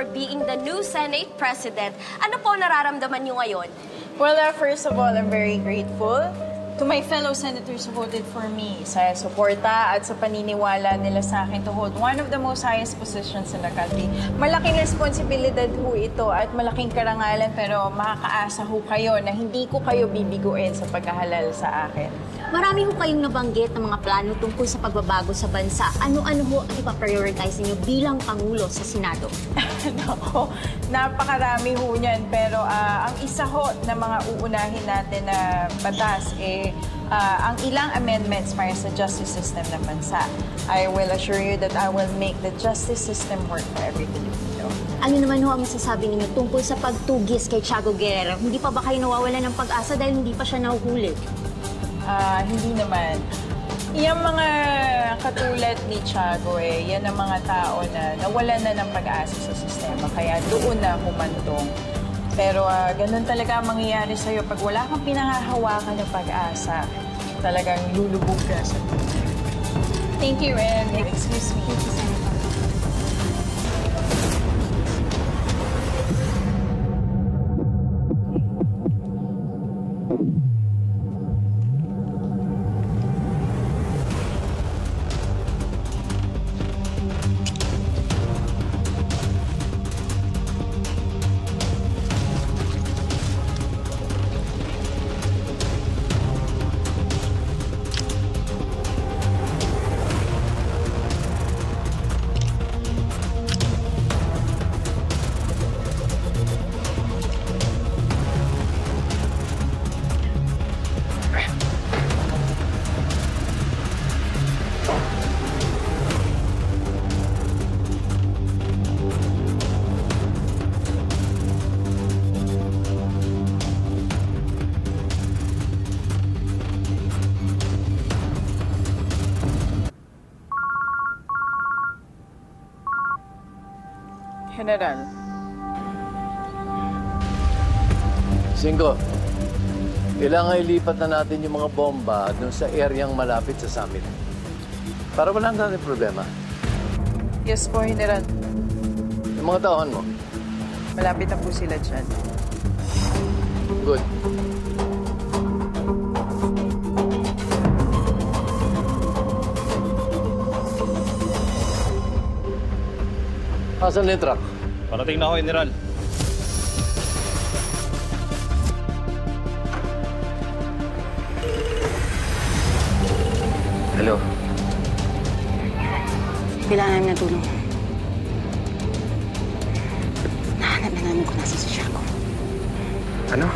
For being the new Senate President. Ano po nararamdaman niyo ngayon? Well, uh, first of all, I'm very grateful to my fellow senators who voted for me sa suporta at sa paniniwala nila sa akin to hold one of the most highest positions in the country. Malaking responsibilidad ho ito at malaking karangalan pero makakaasa ho kayo na hindi ko kayo bibiguin sa pagkahalal sa akin. Marami ho kayong nabanggit ng mga plano tungkol sa pagbabago sa bansa. Ano-ano ho ang ipaprioritize ninyo bilang Pangulo sa Senado? Nako, napakarami ho niyan. Pero ah, ang isa ho na mga uunahin natin na batas, eh, ah, ang ilang amendments para sa justice system ng bansa. I will assure you that I will make the justice system work for every Filipino. Ano naman ho ang masasabi ninyo tungkol sa pagtugis kay Tiago Guerrero? Hindi pa ba kayo nawawalan ng pag-asa dahil hindi pa siya nahuhuli? Ah, hindi naman. Yung mga katulad ni Tiago eh, yan ang mga tao na nawalan na ng pag-asa sa sistema. Kaya doon na humantong. Pero ah, ganun talaga ang mangyayari sa'yo. Pag wala kang pinangahawakan ng pag-asa, talagang lulubog ka sa Thank you, Ren. Excuse me. General. Cinco, kailangan ilipat na natin yung mga bomba doon sa areang malapit sa summit. Para wala natin problema. Yes po, General. Yung mga taon mo, Malapit na po sila dyan. good. Asan na yung truck? Parating na ako, General. Hello. Kailangan namin ng tulong. Nahanap na namin kung nasa si Tiago. Ano?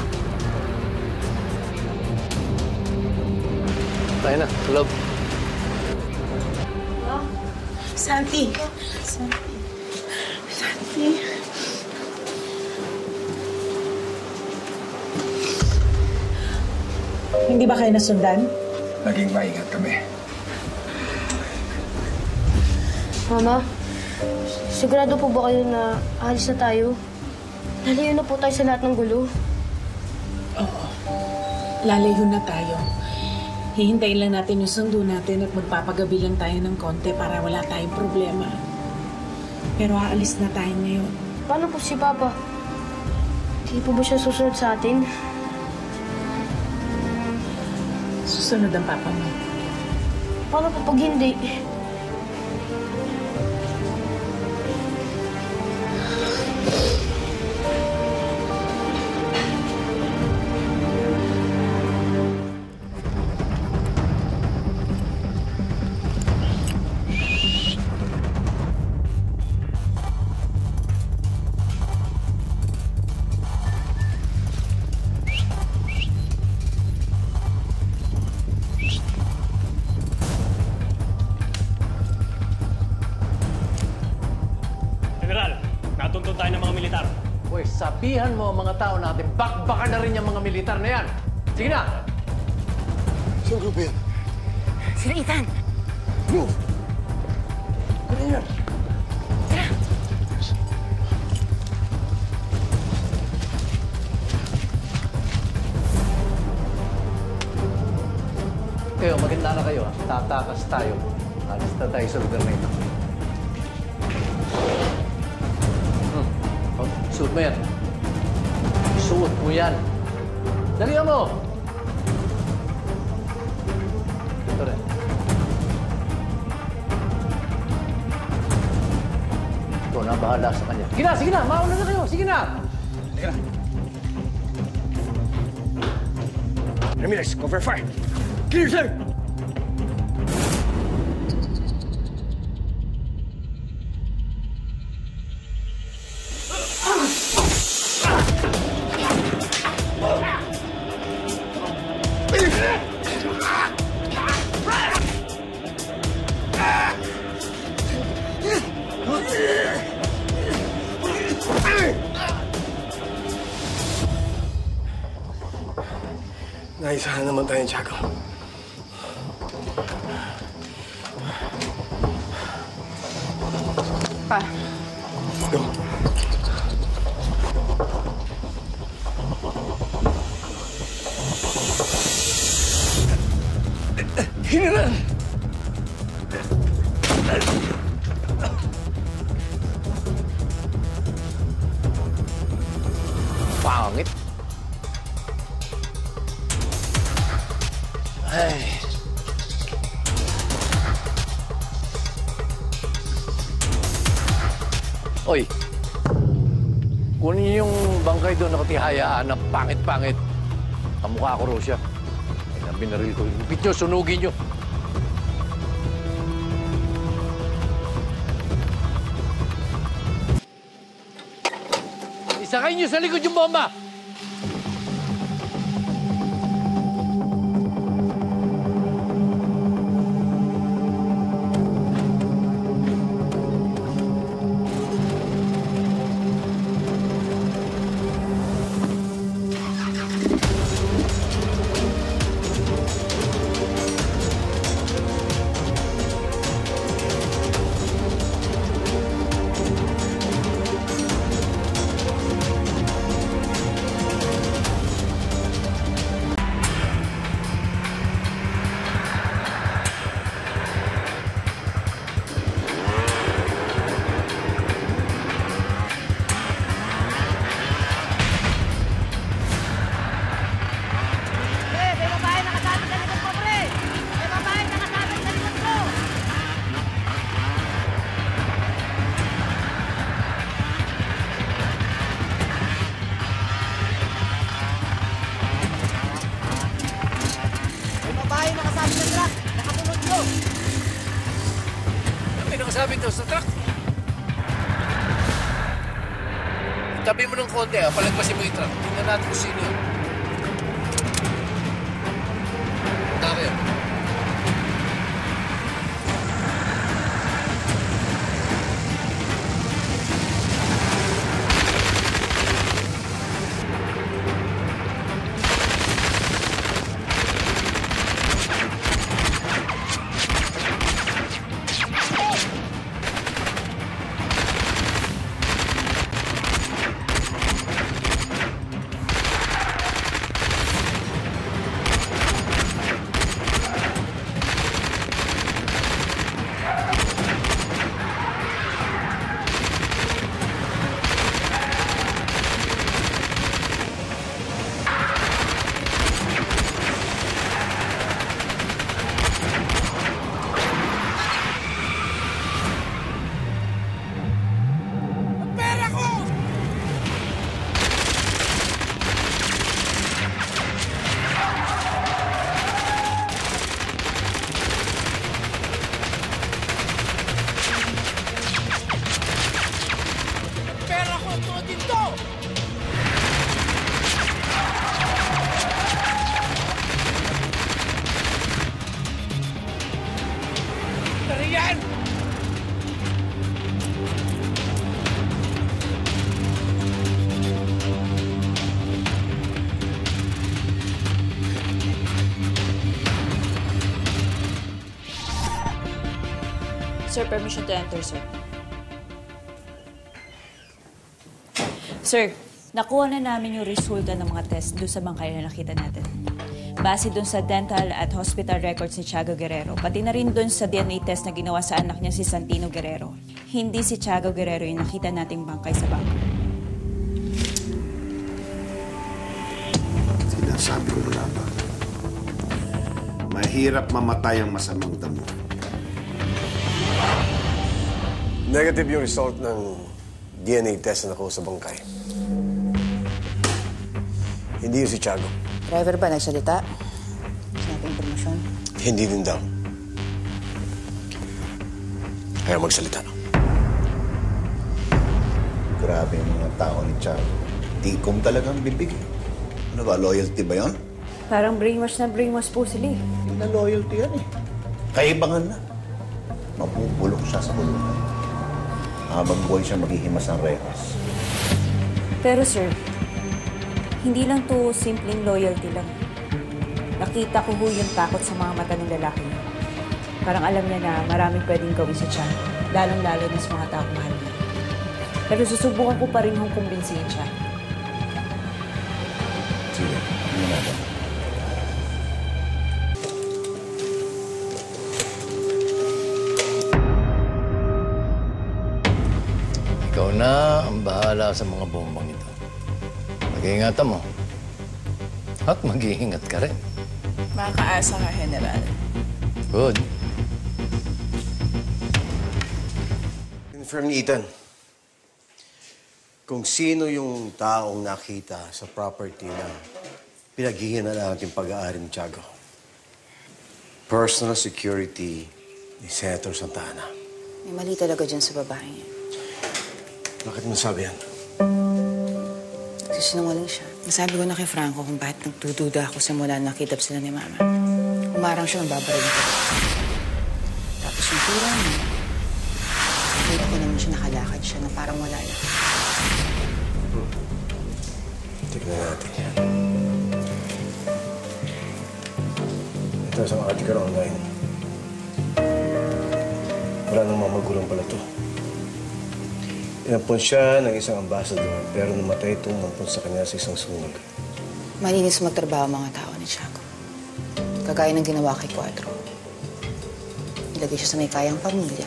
Tayo na. Santi! Santi! Santi! Hindi ba kayo nasundan? Naging maingat kami. Mama, sigurado po ba kayo na alis na tayo? Lalayo na po tayo sa lahat ng gulo. Lalayo na tayo. Hihintayin lang natin yung sundo natin at magpapagabi lang tayo ng konti para wala tayong problema. Pero aalis na tayo ngayon. Paano po si Papa? Hindi po ba siya susunod sa atin? Susunod ang papa mo. Paano po pag hindi? Uy, sabihan mo ang mga tao natin, bakbakan na rin yung mga militar na yan. Sige na! Saan grupo yan? Sila Ethan! Move! Kanina! Kayo, maganda na kayo. ha? Tatakas tayo. Alis na tayo sa lugar na ito. Suot mo yan. Suot mo yan. Dalihan mo! Ito rin. Ito na bahala sa kanya. Sige na, sige na! Mauna na kayo! Sige na! Ramirez, cover fire. Clear, sir. Naisahan naman tayo, Chaco. Pa, Ay. Oy. Kunin niyo yung bangkay doon nakatihayaan na pangit-pangit. Kamukha ko raw siya. Ay, na binaril ko. Lupit niyo, sunugin niyo. Isakay niyo sa likod yung bomba! Konti, ha? Palagpasin mo yung truck. Tingnan natin kung sino yun. Sir, permission to enter, sir. Sir, nakuha na namin yung resulta ng mga test doon sa bangkay na nakita natin base dun sa dental at hospital records ni Thiago Guerrero, pati na rin dun sa DNA test na ginawa sa anak niya si Santino Guerrero, hindi si Thiago Guerrero yung nakita nating bangkay sa bangko. Sinasabi ko na ba? Mahirap mamatay ang masamang damo. Negative yung result ng DNA test na nakuha sa bangkay. Hindi yun si Thiago. Driver ba nagsalita? Sinabi impormasyon? Hindi din daw. Ayaw magsalita. Grabe yung mga tao ni Tiago. Tikom talagang bibig. Ano ba, loyalty ba yon? Parang brainwash na brainwash po sila eh. Hindi na loyalty yan eh. Kaibangan na. Mapupulong siya sa kulungan. Habang buhay siya maghihimas ng rehas. Pero sir, hindi lang to simpleng loyalty lang. Nakita ko ho yung takot sa mga mata ng lalaki. Parang alam niya na maraming pwedeng gawin sa tiyan, lalong-lalo na sa mga taong mahal niya. Pero susubukan ko pa rin hong kumbinsihin siya. Sige, ano? Ikaw na ang bahala sa mga bombang ito. Mag-iingatan mo. At mag-iingat ka rin. Makakaasa ka, General. Good. Confirm ni Ethan. Kung sino yung taong nakita sa property na pinaghihinan natin pag-aari ni Tiago. Personal security ni Senator Santana. May mali talaga dyan sa babae niya. Bakit mo sabi yan? Sisinungaling siya. Nasabi ko na kay Franco kung bakit nagdududa ako simula na nakita sila ni Mama. Umarang siya ng babaril ko. Tapos yung tura niya, nakita ko naman siya nakalakad siya na parang wala na. Tignan natin yan. Ito isang article online. Wala nang mga magulang pala to. Inampun siya ng isang ambassador pero namatay itong nampun sa kanya sa isang sunog. Malinis magtrabaho mga tao ni Tiago. Kagaya ng ginawa kay Cuatro. Ilagay siya sa may kayang pamilya.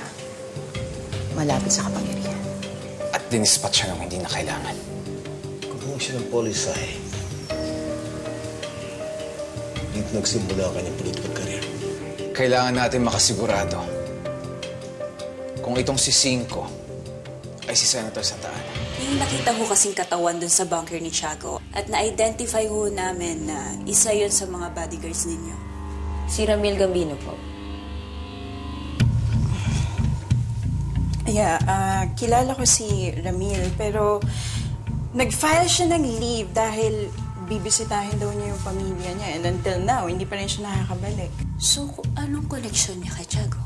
Malapit sa kapangyarihan. At dinispat siya nung hindi na kailangan. Kumuha siya ng polisay. Dito nagsimula ang kanyang political career. Kailangan natin makasigurado kung itong si Cinco ay si Senator Santa Ana. May nakita ho kasing katawan dun sa bunker ni Tiago at na-identify ho namin na isa yon sa mga bodyguards ninyo. Si Ramil Gambino po. Yeah, ah, kilala ko si Ramil, pero nag-file siya ng leave dahil bibisitahin daw niya yung pamilya niya. And until now, hindi pa rin siya nakakabalik. So, anong connection niya kay Tiago?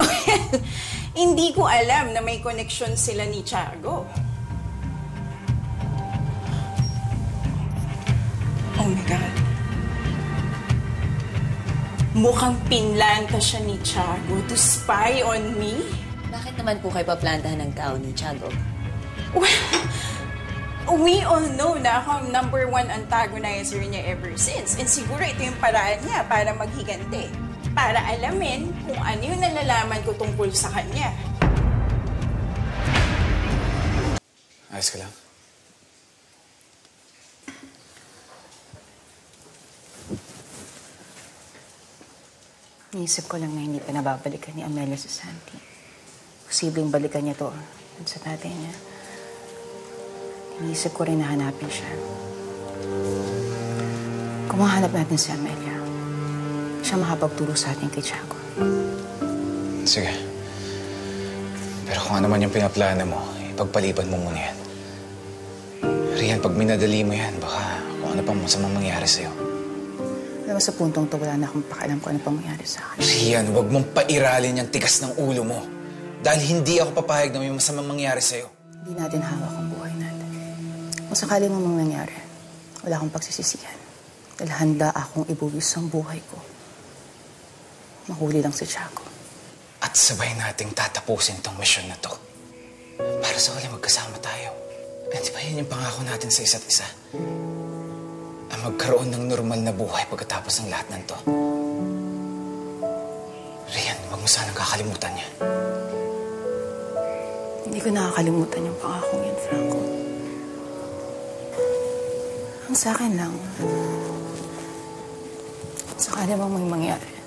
Hindi ko alam na may connection sila ni Tiago. Oh my God. Mukhang pinlanta siya ni Tiago to spy on me. Bakit naman po kayo paplantahan ng tao ni Tiago? We all know na ako ang number one antagonizer niya ever since. And siguro ito yung paraan niya para maghiganti. Para alamin kung ano yung nalalaman ko tungkol sa kanya. Ayos ka lang? Iisip ko lang na hindi pa nababalikan ni Amelia si Santi. Posibleng balikan niya to sa tatay niya. Iniisip ko rin na hanapin siya. Kung mahanap natin si Amelia, siya makapagturo sa atin kay Tiago. Sige. Pero kung ano man yung pinaplano mo, ipagpaliban mo muna yan. Rian, pag minadali mo yan, baka kung ano pang masamang mangyari sa'yo. Alam mo, sa puntong to, wala na akong pakialam kung ano pang mangyari sa akin. Rian, huwag mong pairalin yung tigas ng ulo mo. Dahil hindi ako papayag na may masamang mangyari sa'yo. Hindi natin hawak ang buhay natin. Kung sakali namang nangyari, wala akong pagsisisihan. Dahil handa akong ibuwis ang buhay ko. Mahuli lang si Tiago. At sabay nating tatapusin tong misyon na to. Para sa huli magkasama tayo. And di ba yun yung pangako natin sa isa't isa? Ang magkaroon ng normal na buhay pagkatapos ng lahat ng to. Rian, huwag mo sanang kakalimutan yan. Hindi ko nakakalimutan yung pangakong yun, Franco. Ang sa akin lang, Saka namang may mangyari.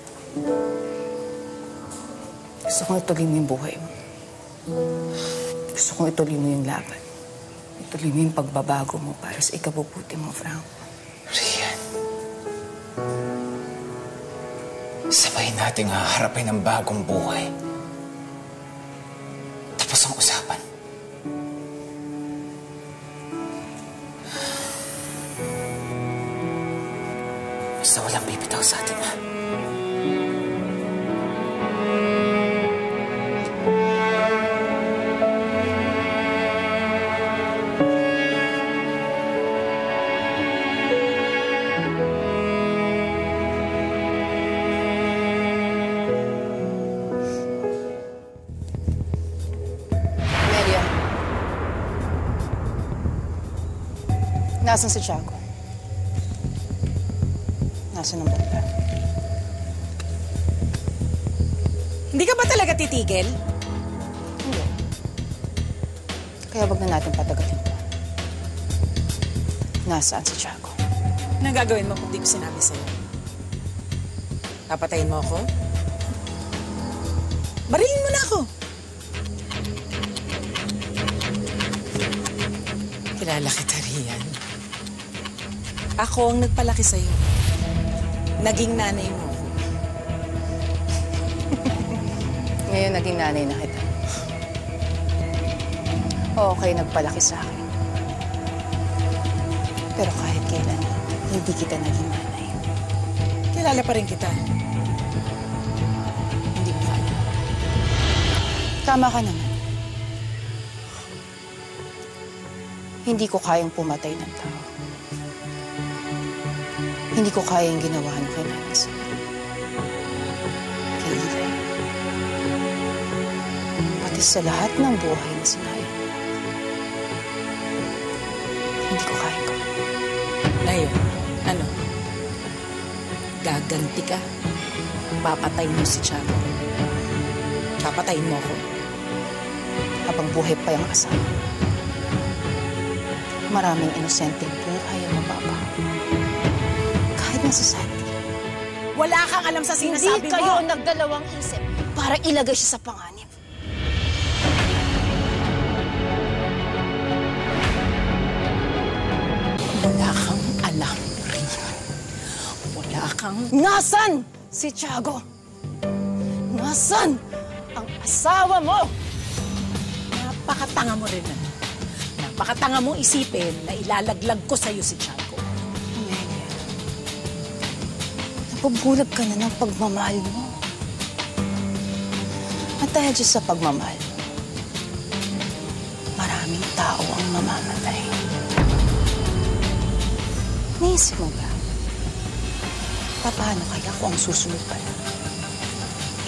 Gusto kong ituloy mo yung buhay mo. Gusto kong ituloy mo yung laban. Ituloy mo yung pagbabago mo para sa ikabubuti mo, Frank. Rian. Sabay nating haharapin ang bagong buhay. Tapos ang usapan. Nasaan si Tiago? Nasaan ang bomba? Hindi ka ba talaga titigil? Hindi. Kaya wag na natin patagalin to. Nasaan si Tiago? Anong gagawin mo kung di ko sinabi sa'yo? Papatayin mo ako? Barilin mo na ako! Kilala kita, Rian. Ako ang nagpalaki sa'yo. Naging nanay mo. Ngayon naging nanay na kita. Okay, nagpalaki sa akin. Pero kahit kailan, hindi kita naging nanay. Kilala pa rin kita. Hindi mo kaya. Tama ka naman. Hindi ko kayang pumatay ng tao. Hindi ko kayang ginawa ng kay Sue. Kay Eli. Pati sa lahat ng buhay na sinayang. Hindi ko kayang gawin. Ngayon, ano? Gaganti ka. Papatayin mo si Tiago. Papatayin mo ako. Habang buhay pa yung asawa. Maraming inosenteng. Nasa Sandy. Wala kang alam sa sinasabi Hindi mo. kayo nagdalawang isip para ilagay siya sa panganib. Wala kang alam, Rian. Wala kang... Nasaan si Tiago? Nasaan ang asawa mo? Napakatanga mo rin. Napakatanga mong isipin na ilalaglag ko sa'yo si Tiago. Napabulag ka na ng pagmamahal mo. At dahil sa pagmamahal, maraming tao ang mamamatay. Naisip mo ba? Paano kaya kung ang susunod pala?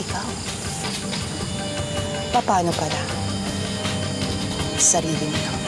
Ikaw? Paano pala? Sarili mo lang